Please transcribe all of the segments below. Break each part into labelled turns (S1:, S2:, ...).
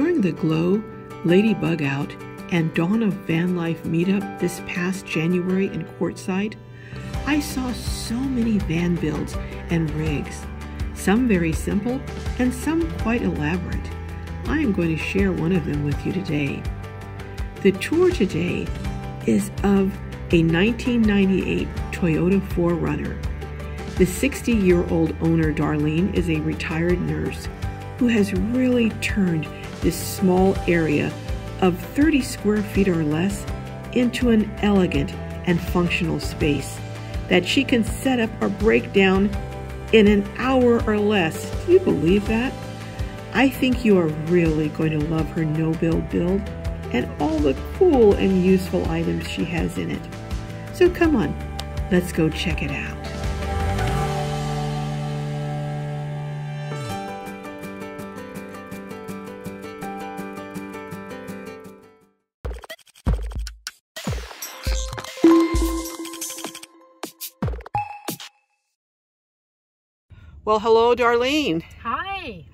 S1: During the Glow, Ladybug Out, and Dawn of Van Life meetup this past January in Quartzsite, I saw so many van builds and rigs, some very simple and some quite elaborate. I am going to share one of them with you today. The tour today is of a 1998 Toyota 4Runner. The 60 year old owner, Darlene, is a retired nurse who has really turned this small area of 30 square feet or less into an elegant and functional space that she can set up or break down in an hour or less. Do you believe that? I think you are really going to love her no-build build and all the cool and useful items she has in it. So come on, let's go check it out. Well, hello, Darlene.
S2: Hi.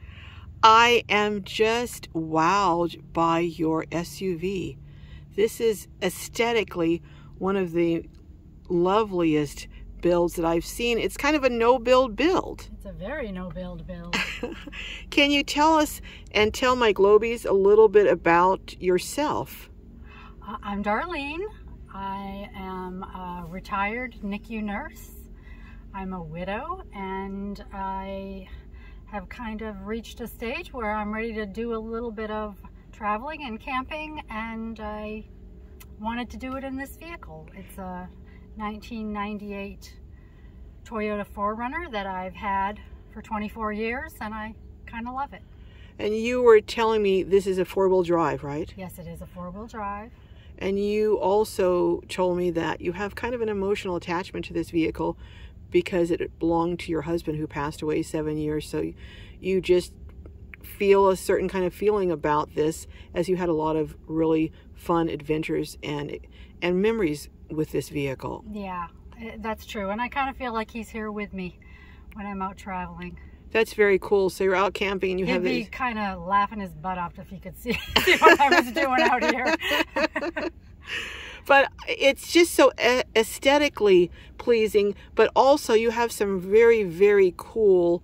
S1: I am just wowed by your SUV. This is aesthetically one of the loveliest builds that I've seen. It's kind of a no-build build.
S2: It's a very no-build build.
S1: Can you tell us and tell my Globies a little bit about yourself?
S2: Uh, I'm Darlene. I am a retired NICU nurse. I'm a widow and I have kind of reached a stage where I'm ready to do a little bit of traveling and camping and I wanted to do it in this vehicle. It's a 1998 Toyota 4Runner that I've had for 24 years and I kind of love it.
S1: And you were telling me this is a four-wheel drive, right?
S2: Yes, it is a four-wheel drive.
S1: And you also told me that you have kind of an emotional attachment to this vehicle because it belonged to your husband who passed away seven years. So you just feel a certain kind of feeling about this as you had a lot of really fun adventures and and memories with this vehicle.
S2: Yeah, eh, that's true. And I kind of feel like he's here with me when I'm out traveling.
S1: That's very cool. So you're out camping and you
S2: He'd
S1: have
S2: be kind of laughing his butt off if he could see, see what I was doing out here.
S1: but it's just so aesthetically pleasing but also you have some very very cool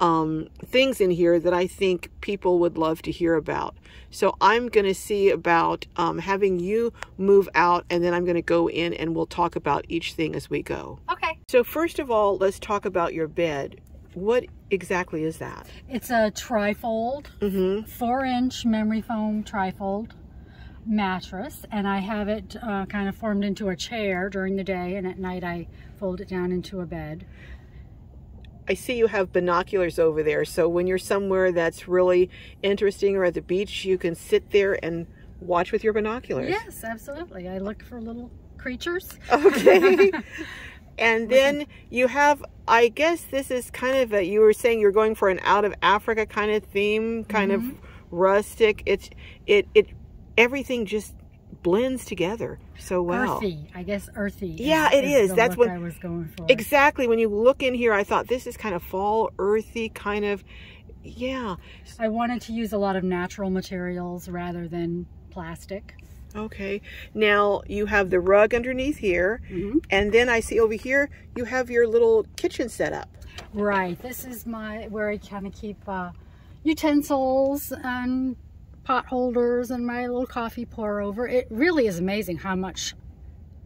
S1: um, things in here that I think people would love to hear about. So I'm going to see about um, having you move out and then I'm going to go in and we'll talk about each thing as we go.
S2: Okay.
S1: So first of all, let's talk about your bed. What exactly is that?
S2: It's a trifold, mm -hmm. four inch memory foam trifold mattress and I have it uh, kind of formed into a chair during the day and at night I fold it down into a bed.
S1: I see you have binoculars over there so when you're somewhere that's really interesting or at the beach you can sit there and watch with your binoculars.
S2: Yes, absolutely. I look for little creatures.
S1: Okay. and then you have I guess this is kind of a, you were saying you're going for an out of Africa kind of theme, kind mm -hmm. of mm-hmm. rustic. It's it it everything just blends together so well.
S2: Earthy, I guess earthy.
S1: Yeah, it is.
S2: That's
S1: what
S2: I was going for.
S1: Exactly. When you look in here, I thought this is kind of fall, earthy, kind of, yeah.
S2: I wanted to use a lot of natural materials rather than plastic.
S1: Okay. Now you have the rug underneath here, mm -hmm. and then I see over here you have your little kitchen set up.
S2: Right. This is my where I kind of keep uh, utensils and pot holders and my little coffee pour over. It really is amazing how much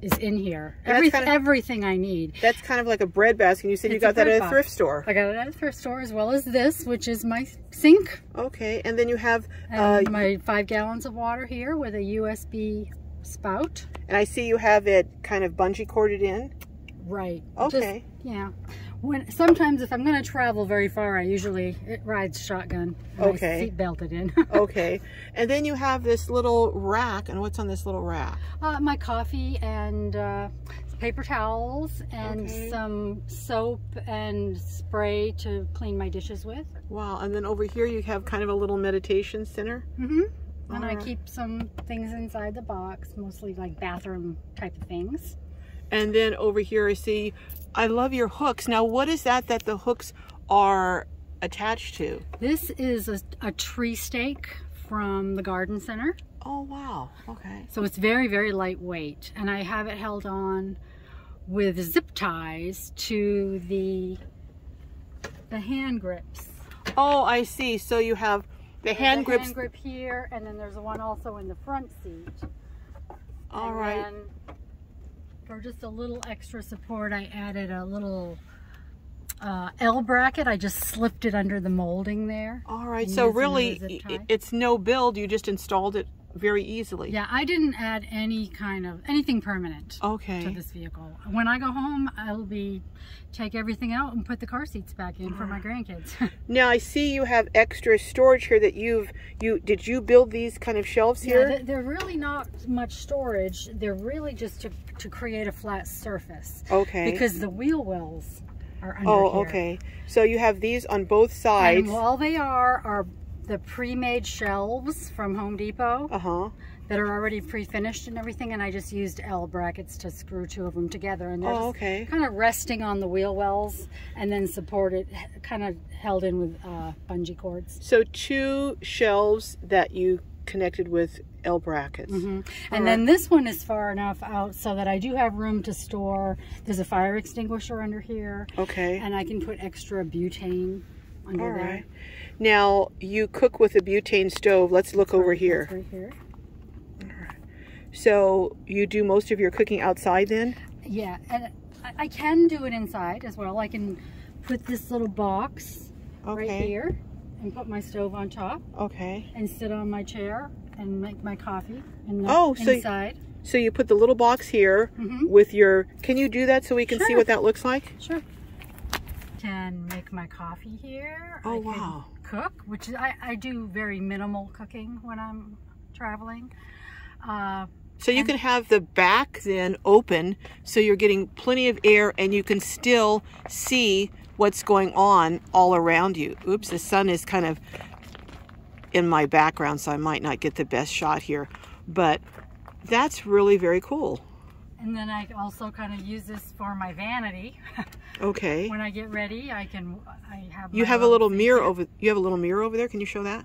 S2: is in here. Every, kind of, everything I need.
S1: That's kind of like a bread basket. You said it's you got that at a thrift store.
S2: I got it at a thrift store as well as this, which is my sink.
S1: Okay, and then you have
S2: uh, my five gallons of water here with a USB spout.
S1: And I see you have it kind of bungee corded in.
S2: Right.
S1: Okay.
S2: Just, yeah when sometimes if I'm going to travel very far, I usually it rides shotgun.
S1: Okay.
S2: Seat belted in.
S1: okay. And then you have this little rack, and what's on this little rack?
S2: Uh, my coffee and uh, paper towels and okay. some soap and spray to clean my dishes with.
S1: Wow. And then over here you have kind of a little meditation center.
S2: Mm-hmm. And right. I keep some things inside the box, mostly like bathroom type of things.
S1: And then over here I see I love your hooks. Now, what is that that the hooks are attached to?
S2: This is a, a tree stake from the garden center.
S1: Oh, wow. Okay.
S2: So it's very, very lightweight. And I have it held on with zip ties to the, the hand grips.
S1: Oh, I see. So you have the
S2: There's
S1: hand grips.
S2: hand grip here, and then there's one also in the front seat.
S1: All
S2: and
S1: right.
S2: For just a little extra support, I added a little uh, L bracket. I just slipped it under the molding there.
S1: All right. So really,
S2: another zip
S1: i-
S2: tie.
S1: it's no build. You just installed it very easily.
S2: Yeah, I didn't add any kind of anything permanent
S1: okay.
S2: to this vehicle. When I go home, I'll be take everything out and put the car seats back in for my grandkids.
S1: Now I see you have extra storage here that you've you did you build these kind of shelves here?
S2: they're, they're really not much storage. They're really just to, to create a flat surface
S1: okay.
S2: because the wheel wells are under
S1: oh,
S2: here.
S1: okay. So you have these on both sides.
S2: And all they are are the pre-made shelves from Home Depot
S1: Uh huh.
S2: that are already pre-finished and everything, and I just used L brackets to screw two of them together, and they're
S1: Oh, okay.
S2: kind of resting on the wheel wells and then supported, kind of held in with uh, bungee cords.
S1: So two shelves that you connected with L brackets.
S2: Mhm.
S1: All
S2: And then this one is far enough out so that I do have room to store. There's a fire extinguisher under here,
S1: Okay.
S2: and I can put extra butane under
S1: All
S2: there.
S1: right. Now you cook with a butane stove. Let's look over here.
S2: Right here.
S1: So you do most of your cooking outside then?
S2: Yeah, and I, can do it inside as well. I can put this little box right here and put my stove on top
S1: Okay.
S2: and sit on my chair and make my coffee in
S1: Oh, so-
S2: inside.
S1: So you put the little box here
S2: Mhm.
S1: with your. Can you do that so we can see what that looks like?
S2: Sure. Can make my coffee here.
S1: Oh,
S2: I can
S1: wow.
S2: Cook, which is, I, I do very minimal cooking when I'm traveling. Uh,
S1: So you can have the back then open so you're getting plenty of air and you can still see what's going on all around you. Oops, the sun is kind of in my background so I might not get the best shot here. But that's really very cool.
S2: And then I also kind of use this for my vanity.
S1: Okay.
S2: when I get ready, I can, I have
S1: You have a little mirror over you have a little mirror over there. Can you show that?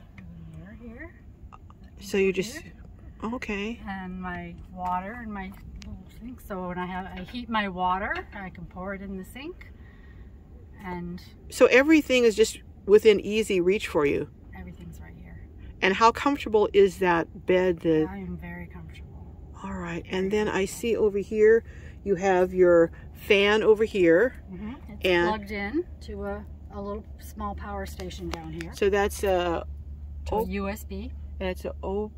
S2: mirror here.
S1: So you just Okay.
S2: and my water and my little sink. So when I have, I heat my water, I can pour it in the sink, and
S1: So everything is just within easy reach for you.
S2: everything's right here.
S1: And how comfortable is that bed that
S2: I am very.
S1: All right, and then I see over here you have your fan over here.
S2: hmm It's
S1: And-
S2: plugged in to a, a little small power station down here.
S1: So that's a
S2: USB.
S1: and it's a O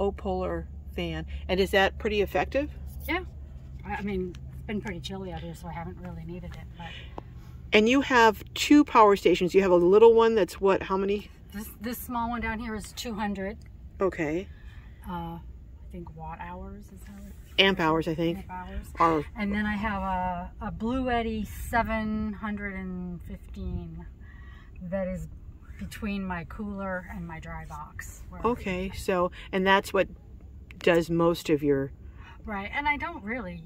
S1: Opolar fan. And is that pretty effective?
S2: Yeah. I I mean, it's been pretty chilly out here, so I haven't really needed it. But
S1: And you have two power stations. You have a little one that's what? How many?
S2: this this small one down here is 200.
S1: Okay,
S2: Uh, think watt hours is how it
S1: amp hours, I think.
S2: amp hours.
S1: Or
S2: And then I have a, a Bluetti 715 that is between my cooler and my dry box.
S1: okay, so and that's what does most of your.
S2: Right, and I don't really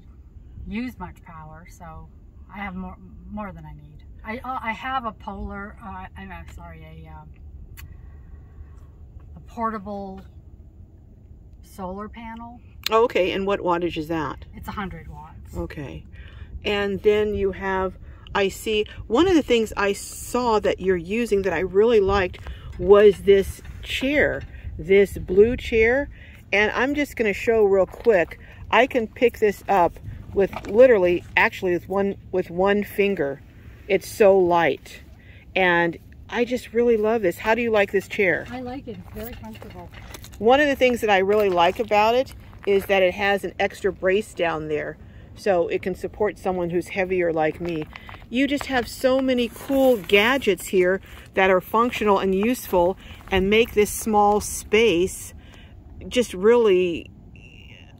S2: use much power, so I have more more than I need. I uh, I have a polar. Uh, I'm uh, sorry, a um, a portable solar panel.
S1: Oh, okay, and what wattage is that?
S2: It's 100 watts.
S1: Okay. And then you have, I see, one of the things I saw that you're using that I really liked was this chair, this blue chair. And I'm just going to show real quick. I can pick this up with literally, actually with one, with one finger. It's so light. And I just really love this. How do you like this chair?
S2: I like it. It's very comfortable.
S1: One of the things that I really like about it is that it has an extra brace down there so it can support someone who's heavier like me. You just have so many cool gadgets here that are functional and useful and make this small space just really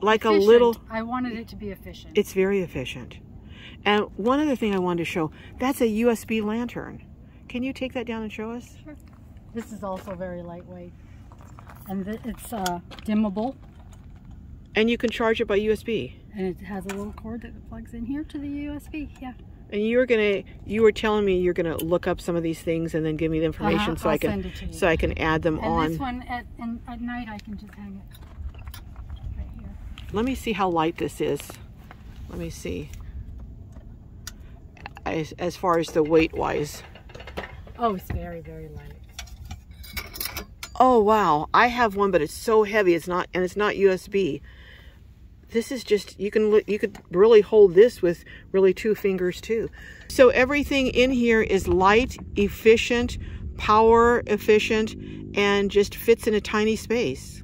S1: like a little
S2: I wanted it to be efficient.
S1: it's very efficient. And one other thing I wanted to show, that's a USB lantern. Can you take that down and show us? Sure.
S2: This is also very lightweight, and it's uh, dimmable,
S1: And you can charge it by USB.
S2: and it has a little cord that plugs in here to the USB. Yeah.
S1: And you were gonna, you were telling me you're gonna look up some of these things and then give me the information
S2: Uh-huh,
S1: so I
S2: I'll
S1: can,
S2: send it to you.
S1: so I can add them
S2: And
S1: on.
S2: this one at, and at night I can just hang it right here.
S1: Let me see how light this is. Let me see. As, as far as the weight wise.
S2: Oh, it's very, very light.
S1: Oh wow, I have one, but it's so heavy. It's not, and it's not USB. This is just you can you could really hold this with really two fingers too. So everything in here is light, efficient, power efficient, and just fits in a tiny space.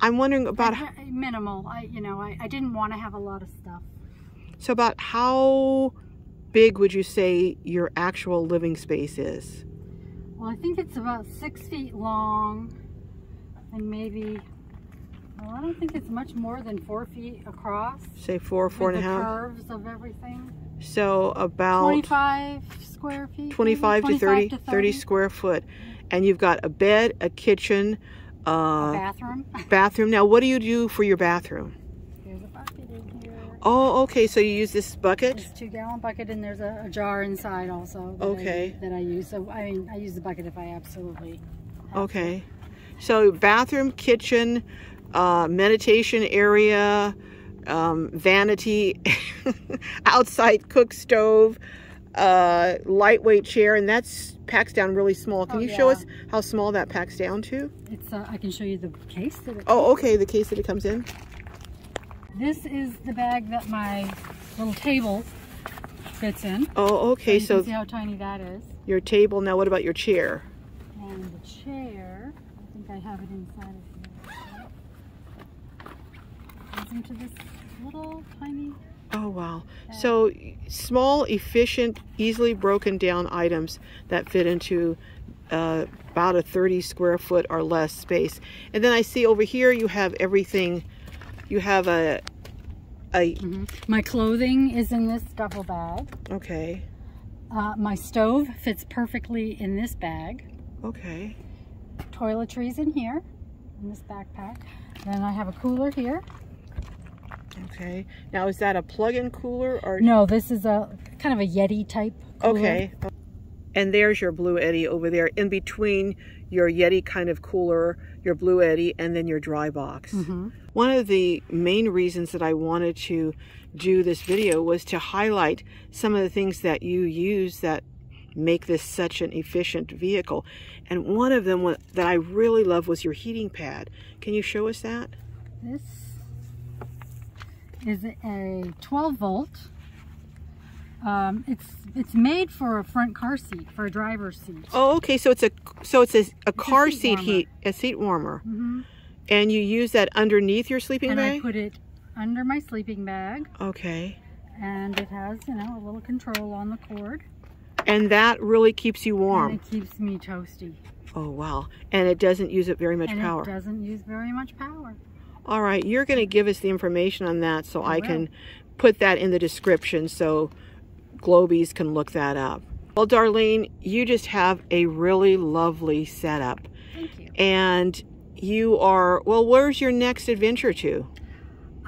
S1: I'm wondering about
S2: Minimal. I, you know, I, I didn't want to have a lot of stuff.
S1: so about how big would you say your actual living space is?
S2: Well, I think it's about six feet long and maybe, well, I don't think it's much more than four feet across.
S1: Say four, four and a half.
S2: curves of everything.
S1: So about
S2: 25 square feet. maybe?
S1: 25 to 30, 30
S2: 30.
S1: square foot. And you've got a bed, a kitchen, uh,
S2: Bathroom.
S1: bathroom. Now, what do you do for your bathroom? Oh, okay. So you use this bucket?
S2: It's a two gallon bucket and there's a, a jar inside also. That
S1: Okay.
S2: I, that I use. So, I mean, I use the bucket if I absolutely have to.
S1: Okay. So bathroom, kitchen, uh, meditation area, um, vanity, outside cook stove, uh, lightweight chair, and that's packs down really small. Can
S2: Oh,
S1: you show us how small that packs down to?
S2: It's, uh, I can show you the case that it
S1: Oh, okay. The case that it comes in.
S2: This is the bag that my little table fits in.
S1: Oh, okay. So
S2: can see how tiny that is.
S1: your table. Now, what about your chair?
S2: And the chair, I think I have it inside of here. Goes into this little tiny,
S1: Oh wow. So small, efficient, easily broken down items that fit into uh, about a 30 square foot or less space. And then I see over here you have everything. You have a, a
S2: my clothing is in this duffel bag.
S1: okay,
S2: Uh, my stove fits perfectly in this bag.
S1: okay.
S2: Toiletries in here, in this backpack. Then I have a cooler here.
S1: Okay. Now is that a plug-in cooler or
S2: No, this is a kind of a Yeti type cooler.
S1: Okay. And there's your Bluetti over there in between your Yeti kind of cooler, your Bluetti, and then your dry box.
S2: Mhm.
S1: One of the main reasons that I wanted to do this video was to highlight some of the things that you use that make this such an efficient vehicle. And one of them that I really love was your heating pad. Can you show us that?
S2: This is a 12 volt. Um, it's it's made for a front car seat, for a driver's seat.
S1: Oh, okay. So it's a so it's a, a car
S2: seat
S1: seat heat, a seat warmer,
S2: hmm
S1: and you use that underneath your sleeping
S2: And
S1: bag.
S2: I put it under my sleeping bag,
S1: Okay.
S2: and it has you know a little control on the cord,
S1: And that really keeps you warm.
S2: and it keeps me toasty,
S1: Oh, wow. And it doesn't use up very much
S2: and
S1: power.
S2: it doesn't use very much power.
S1: All right. You're going to give us the information on that so I,
S2: I
S1: can put that in the description so Globies can look that up. Well, Darlene, you just have a really lovely setup.
S2: Thank you.
S1: And you are, well, where's your next adventure to?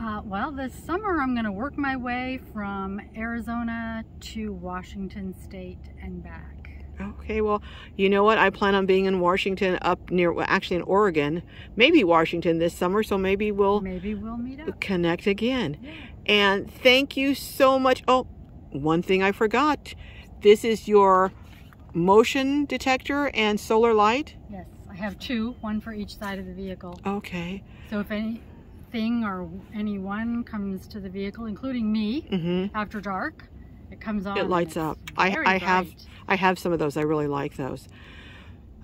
S2: Uh, well, this summer I'm going to work my way from Arizona to Washington State and back.
S1: Okay, well, you know what? I plan on being in Washington up near, well, actually in Oregon, maybe Washington this summer, so maybe we'll
S2: Maybe we'll meet up.
S1: connect again.
S2: Yeah.
S1: And thank you so much. Oh, one thing I forgot. This is your motion detector and solar light.
S2: Yes, I have two, one for each side of the vehicle.
S1: Okay.
S2: So if anything or anyone comes to the vehicle, including me,
S1: Mm-hmm.
S2: after dark, it comes on.
S1: It lights up. I, I have. I have some of those. I really like those.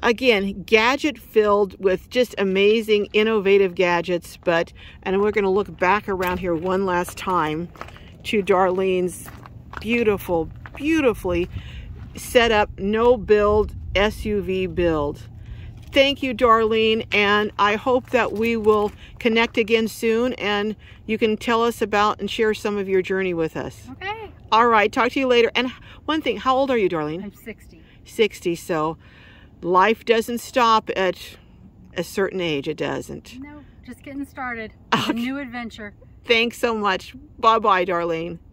S1: Again, gadget filled with just amazing, innovative gadgets. But and we're going to look back around here one last time to Darlene's beautiful, beautifully set up, no build SUV build. Thank you, Darlene, and I hope that we will connect again soon and you can tell us about and share some of your journey with us.
S2: Okay,
S1: All right, talk to you later. And one thing, how old are you, Darlene?
S2: I'm 60.
S1: 60, so life doesn't stop at a certain age, it doesn't.
S2: No, just getting started. It's a new adventure.
S1: Thanks so much. Bye-bye, Darlene.